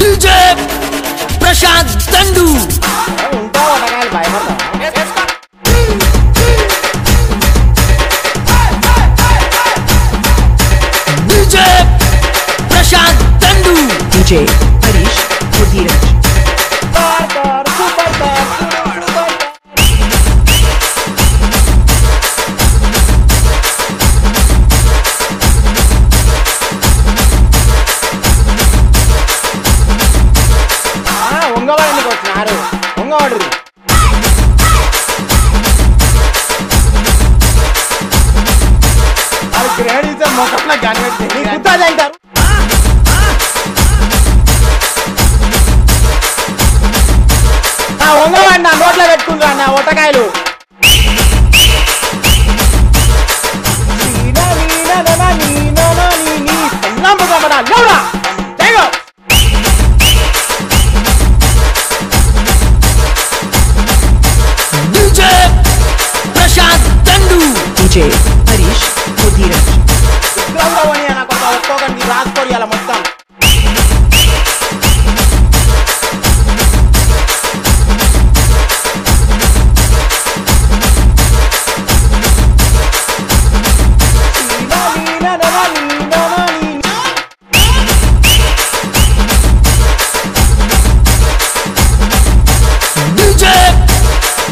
DJ प्रशांत तंडू। DJ प्रशांत तंडू। ఉంగవాడికి వచ్చినారు ఉంగవాడు grade ఇచ్చారు మొక్కట్లో కనిపెట్టి కుత్తాది అంటారు. ఆ ఉంగవాడి నా నోట్లో పెట్టుకుంటా నా ఒటకాయలు DJs Harish Mudhiras. DJ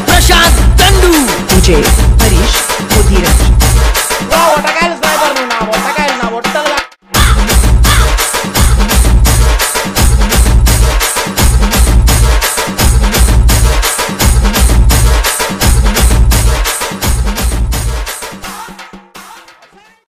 Prashant Tandu DJs